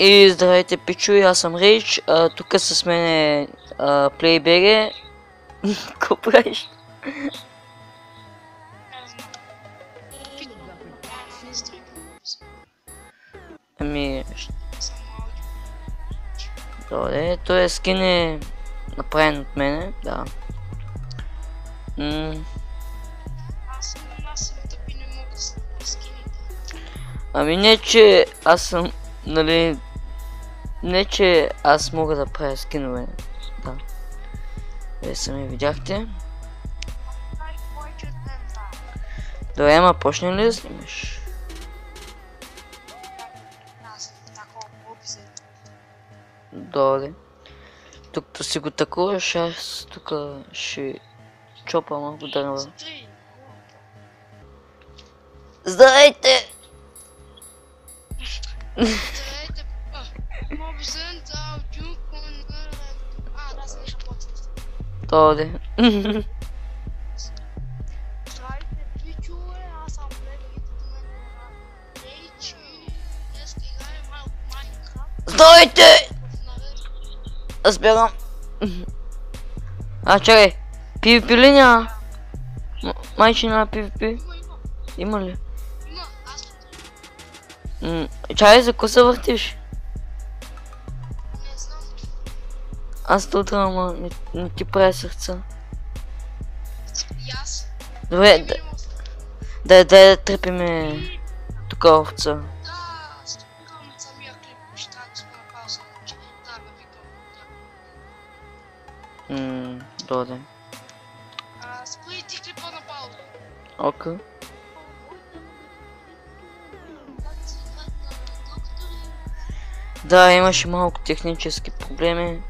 И здравейте, пичо, аз съм Рич. Тук с мен е PlayBG. Какво правиш? Ами... Добре, той скин е направен от мене, да. М. Ами не, че аз съм, нали... Не, че аз мога да правя скинове. Да. Вие сами видяхте. Добре, ама почне ли да снимаш? Добре. Да си го такуваш, аз тук ще чопа малко дърва. Здравейте! В наред. Аз бягам. А, чакай. PvP ли няма? Майчина PvP? Има, ли? има, аз ще М, Чакай, за Аз тут, ама не, не ти правя сърца. Добре, да, да, да, да трепиме тук овца. Да, спирам самия клип, ще трябва да сме на пауза. значи, Да, бе, викам. да. М, добре. Спри ти клипа на пауза. Окей. Да, имаше малко технически проблеми.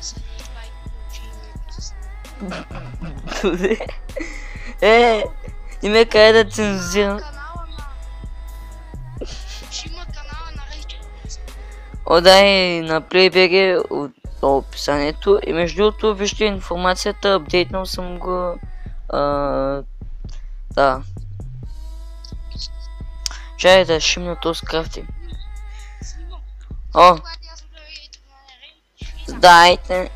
С Добре. Е, не ме кай да цензурирам. канала на... PlayBG от описанието. И между другото, вижте информацията, апдейтнал съм го. Да. Чай да шимна този крафти. Да. дайте.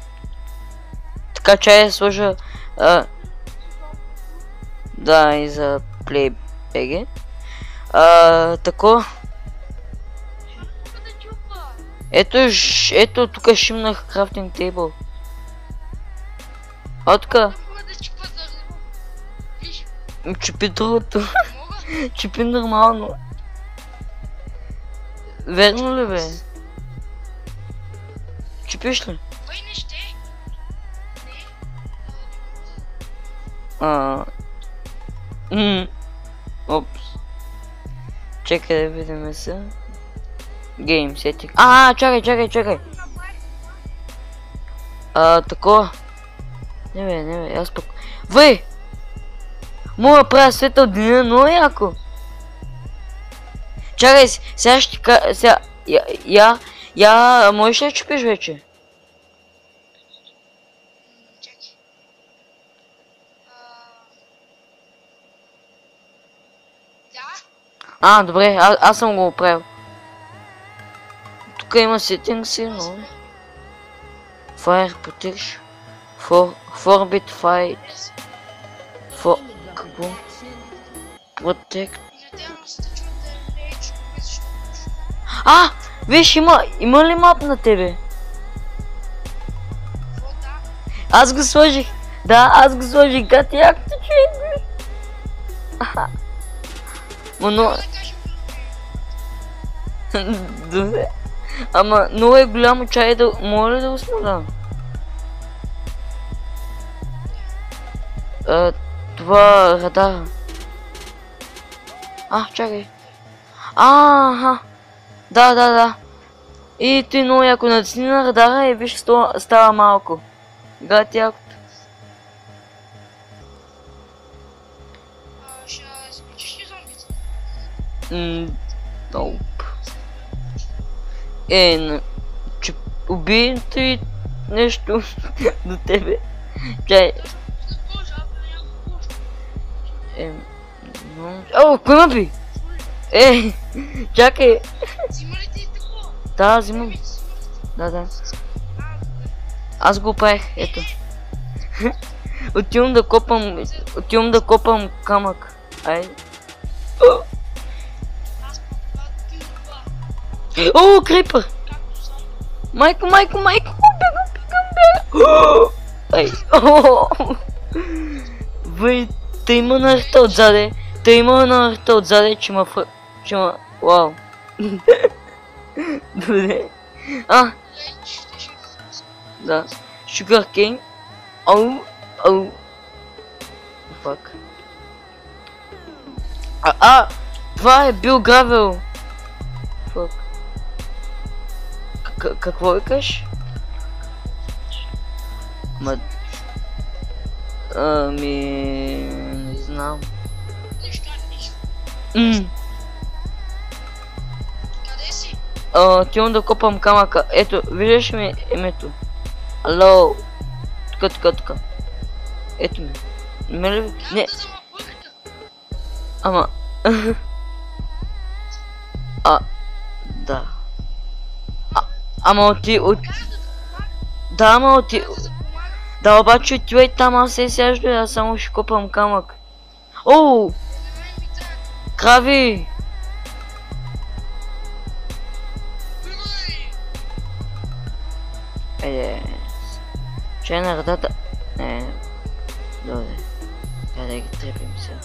Така чай да сложа. А, да, и за PlayBG. А, тако. Ето, ж- ето тук шимнах крафтинг тейбъл. А тук, Не мога да чупа дърво. Виж, чупи другото. чупи нормално. Верно ли бе? Ще? Не. А. М. Опс. Чакай да видим се. Гейм сетик. А, чакай, чакай, чакай. А, такова. Не бе, не бе, аз пък. Вей! Мога да правя света от деня много яко. Чакай, сега ще сега, я, я, я, можеш ли да чупиш вече? М, Чакай. А, Да. А, добре, а, аз съм го оправил. Тук има сетингси, но... Fire Protection. For, Forbit Fight. For... Какво? Protect. Надявам се да чуете Рейч, защото... А! Виж, има, има ли мап на тебе? Аз го сложих. Да, аз го сложих. Гад як ти човек. Кажем Добре. Ама много е голямо чай да... Моля да го смага? А, това радара. А, чакай. А, аха. Да, да, да. И ти много яко натисни на радара и виж става малко. Гад якото. Ще изключиш. Е, на... че убий ти нещо до тебе. Чай. Е, но... О, Кунапи! Е, чакай. Взима ли ти такова? Да, взимам. Еми, взима ли ти? Да, да. А, добре. Аз го правих, ето. Отивам да копам, отивам да копам камък. Ай. Аз пък ти това. О, крипър! Както съм. Майко, майко, майко, бегам, бегам, бегам. Ай, о, Въй, тъй има на арта отзаде. Тъй има на арта отзаде, че ма фр... че ма... Вау. Добре. А, да. Sugar cane. Ау, ау. Фак. А, а, това е бил гравел. Фак. Какво викаш? Ма... Ами... Не знам. Нищо, А, отивам да копам камъка. Ето, виждаш ми името. Ало. Тука, тука, тука. Ето ми. Не ли? Не, ама... а, да. А, ама оти... От... Да ама оти... Да обаче отивай там, аз се сяжда, аз само ще копам камък. О, Не ме ми трябва. крави! Е, че на радата... Е, добре. Трябва да ги трепим сега.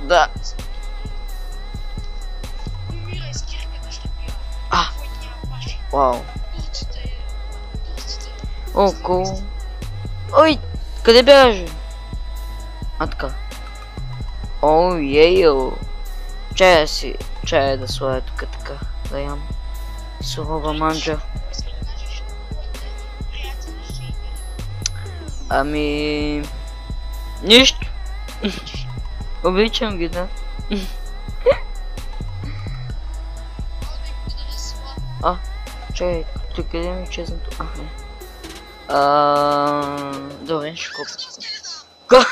Да. А. Вау. Турците, турците. О, кул. Ой, къде бягаш? А така. О, ейо. Чая си, чая да сложа тук приятели, ще ги Ами... Нищо. Обичам ги, да. Села. Чай, тук къде ми е честното? А, не. А, добре, ще купя. Ко-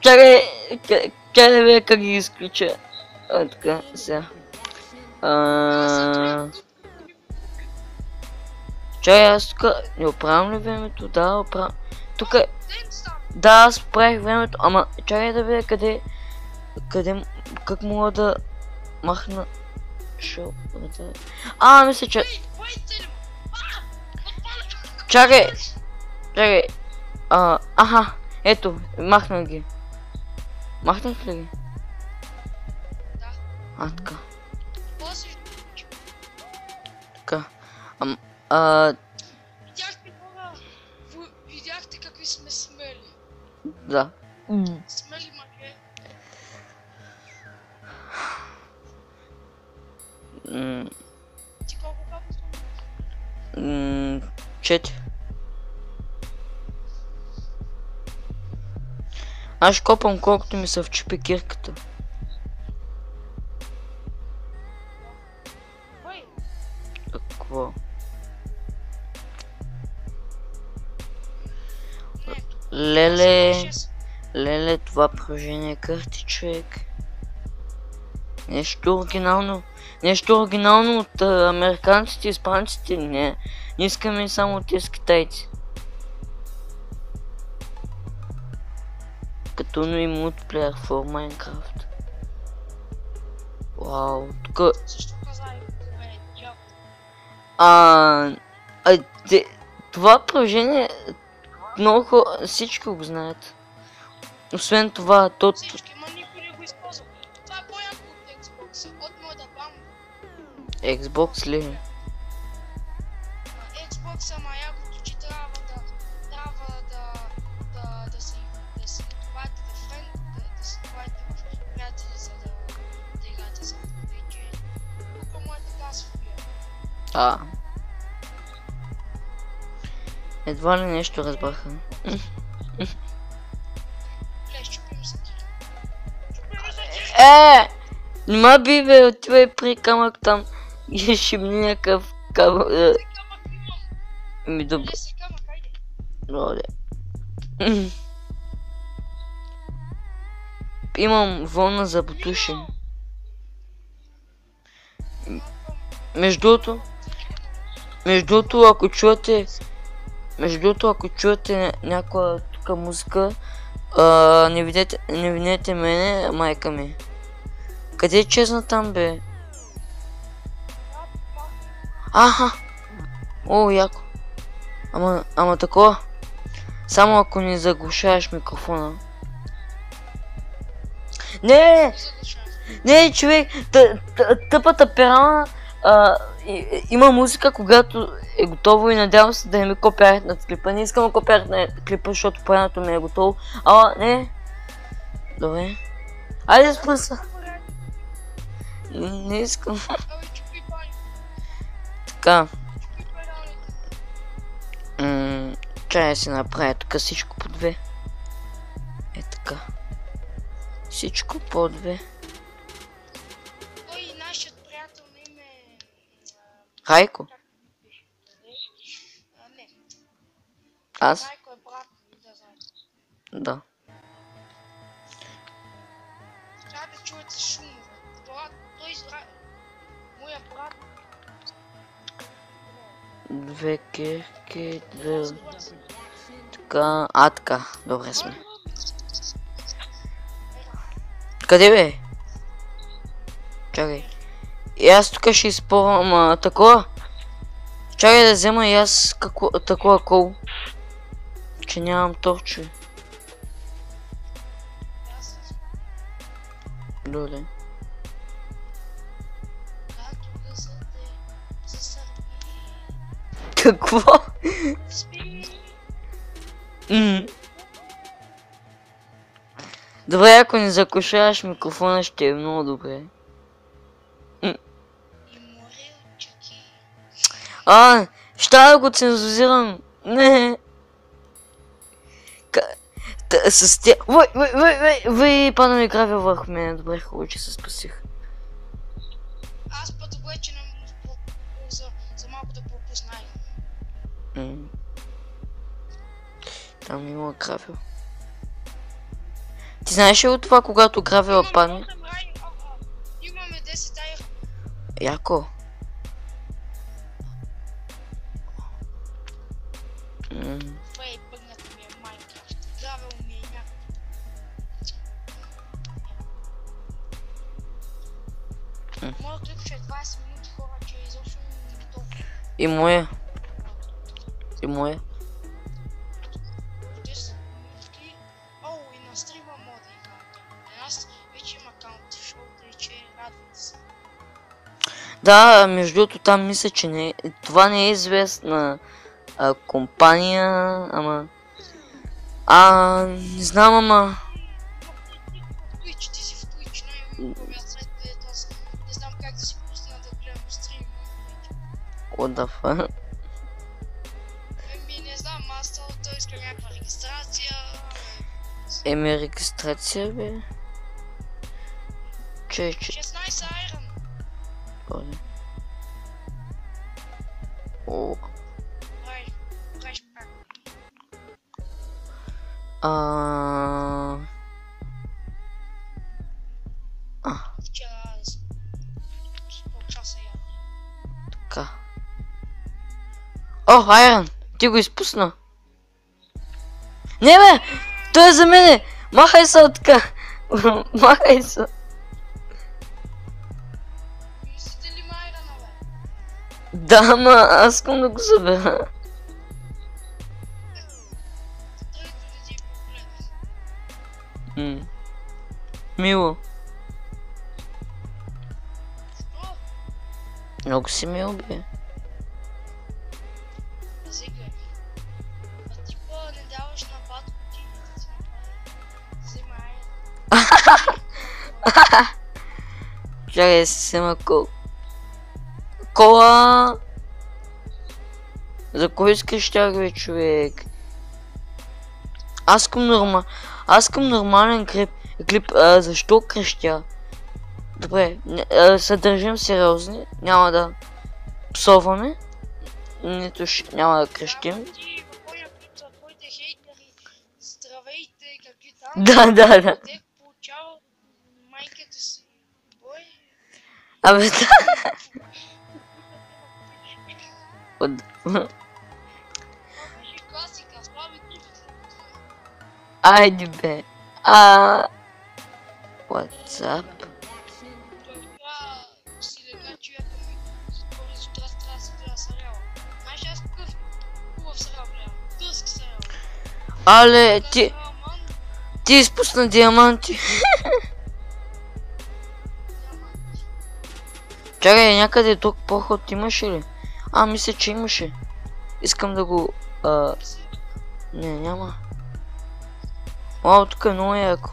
Чакай, чакай да видя как ги изключа. А, така, сега. А, чакай, аз тук не оправям ли времето? Да, оправям. Тук е... Да, аз правих времето, ама чакай да видя къде... Къде... Как мога да махна... Шо... А, мисля, че... Чакай! Чакай. А, аха, ето, махнах ги. Махнах ли ги? Да. А, така, После така. Ам, а, видяхте хора, в- видяхте какви сме смели. да. Смели мъже. М, Ти колко м, Четири. Аз копам колкото ми се вчупи кирката. Какво? Леле, леле, това поражение кърти човек. Нещо оригинално. Нещо оригинално от американците и испанците. Не, не искаме само от тези китайци. И мултиплеер в Minecraft. Вау, тук. А, а те, това положение много всички го знаят. Освен това, то... Всички, ма никой не го използва. Това е по-яко от Xbox. От моя да бам. Xbox ли? Xbox ама А. Едва ли нещо разбраха. Е! Нима би бе, отивай при камък там и шибни някакъв камък. Ми добре. Добре. Имам вълна за бутуши. Между другото, между другото, ако чуете, между другото, ако чуете ня- някаква тук музика, а, не видете, не винете мене, майка ми. Къде е чезна там, бе? Аха! О, яко. Ама, ама такова. Само ако не заглушаваш микрофона. Не! Не, човек, тъ- тъ- тъпата перана и- има музика, когато е готово и надявам се да не ми копират над клипа. Не искам да копират на клипа, защото перането ми е готово. Ама, не. Добре. Айде спъса. Не искам. Така. М- Чай да си направя тук всичко по две. Е така. Всичко по две. Брат ми, да знаете. Да. Трябва да чуете шумове. Брат, брат... Две кирки, две... Така, а така, добре сме. Къде бе? Чакай. И аз тук ще изпълвам такова. Чакай да взема и аз какво, такова кол. Че нямам торче. Добре. Какво? Добре, ако не закушаваш микрофона, ще е много добре. А, ще да го цензурирам. Не. Та, с тя... Вой, вой, вой, вой, вой, падна ми гравия върху мен. Добре, хубаво, че се спасих. Аз път му за, за малко да пропусна. М. Там има гравил. Ти знаеш ли от това, когато гравила падне? Имаме осем рай- а, а, Имаме 10 айра. Яко. Защото че радвам се. Да, между другото там мисля, че не Това не е известна а, компания, ама... А, не знам, ама... What the fuck? Еми, не знам, аз цялото искам някаква регистрация. О, Айрон, ти го изпусна. Не бе, той е за мене. Махай се от така. Махай се. Ма? Да, ама аз искам да го събера. Погледна. М. Мило. Много си мил, бе. Да си взема кол. Кола. За кой искаш бе, човек? Аз искам норма... Аз искам нормален клип. клип а, защо крещя? Добре, а, се държим сериозни. Няма да псоваме. Нито ще, няма да крещим. Да, да, да. Те получава майката си. Бой. Абе, да. От- Това беше класика. Слави трифите. Айде бе. А... WhatsApp? Това си лега човека ми. Затвори Чакай, някъде тук проход имаше ли? А, мисля, че имаше. Искам да го... А... Не, няма. Вау, тук е много яко.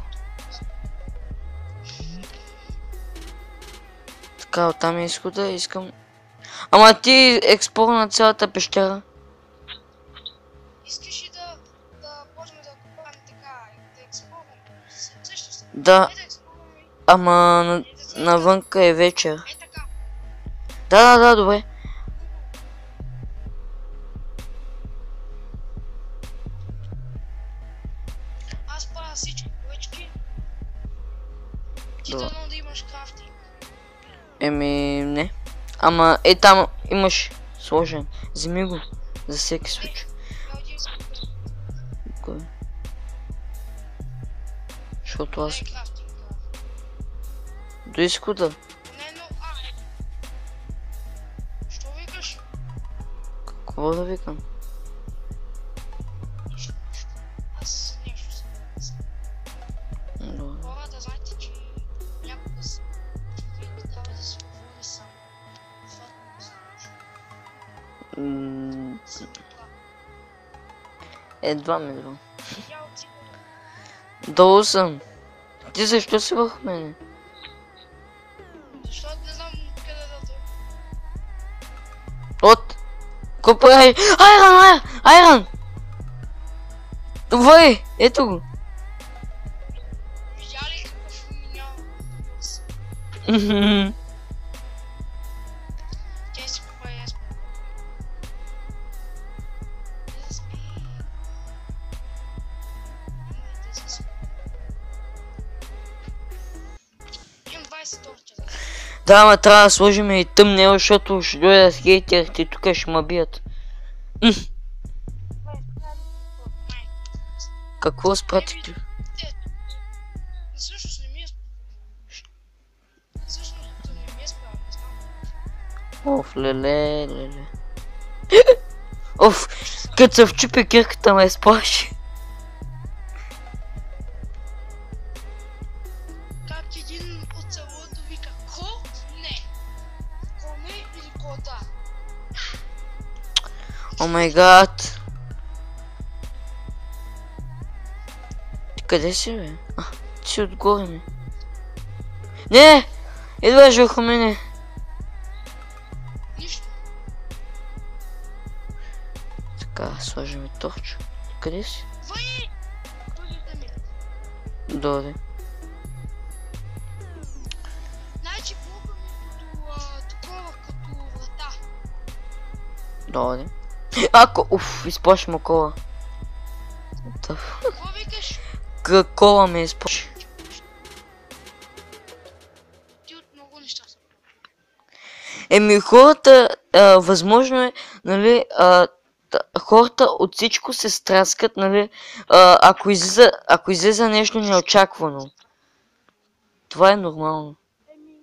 Така, оттам е изхода, искам... Ама ти експлорна цялата пещера. Искаш ли да, да почнем да купуваме така, да експлорваме? Също се. Да, Е ама на... навънка е вечер. Е. Да, да, да, добре. Аз правя всички поръчки. Ти Да. да имаш крафтинг. Еми, не. Ама, е там имаш сложен. Вземи го. За всеки случай. Кой? Защото аз... До изхода. Какво да викам? Нищо, нищо. Аз нещо съм. Добре. Хората, Какво прави? Айран, айран! Айран! Това е! Ето го! Видя Да, ама трябва да сложим и тъмнел, защото ще дойдат хейтерите тук ще ме бият. Какво е... Е не знам. Оф, леле, леле. Оф, като се вчупи кирката ме сплаши. Май гад. Ти къде си, бе? А, ти си отгоре ми. Не! Идваш върху мене. Нищо. Така, сложим торч. Къде си? Въй! Ми. Доле. Значи блока ми е като а, такова, като врата. Доле. Ако, уф, изплаши му кола. Какво викаш? Кола ме изплаши. Еми хората, а, възможно е, нали, а, та- хората от всичко се страскат, нали, а, ако, излиза, ако излиза нещо неочаквано. Това е нормално. Еми...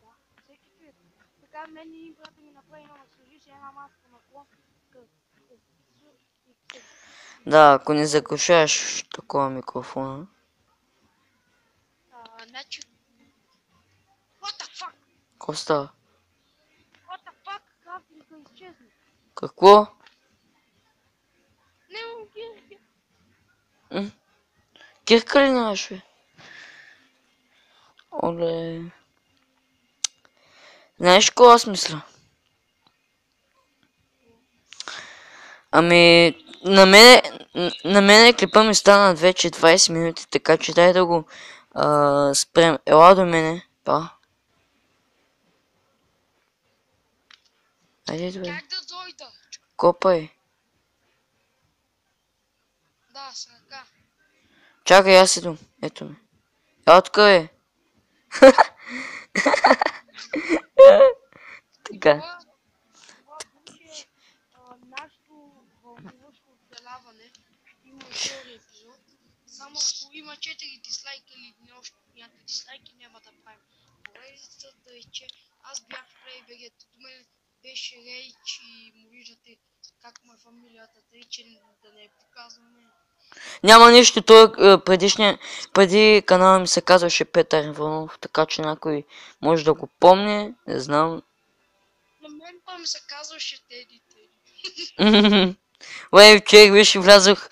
Да. Всеки човек. Така мен и брата ми направи едно сложи си една маска на клон. Да, ако не заглушаваш такова микрофона. Значи... Какво става? Какво? Не му ги... М? Кирка ли нямаш, бе? Оле... Знаеш какво аз мисля? Ами, на мене, на мене клипа ми стана вече 20 минути, така че дай да го а, спрем. Ела до мене, па. Айде, добре. Как да дойда? Копай. Да, с ръка. Чакай, аз идвам. Ето ме. Ела тук е. така. Това, това беше а, нашето вълнуващо оцеляване. Ще има и втори епизод. Само ако има 4 дизлайка или още някакви дизлайки, няма да правим. Поредицата да е, че аз бях в Плейбегет. До мен беше Рейч и му виждате как му е фамилията, тъй че да не показваме. Няма нищо, той е, предишния, преди канала ми се казваше Петър Иванов, така че някой може да го помни, не знам. На мен па ми се казваше Теди Теди. Лей, човек, виж, влязох,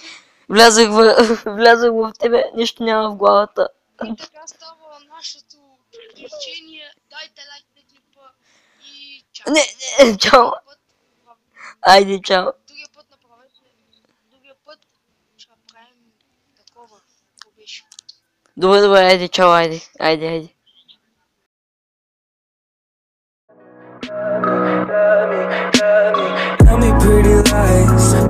влязох в, влязох в тебе, нищо няма в главата. И така става нашето приключение. Дайте лайк на клипа и чао. Не, не, чао, айде, чао. другия път направете. Другия път ще правим такова. Добре, добре, айде, чао, айде, айде, айде. Tell me pretty lies,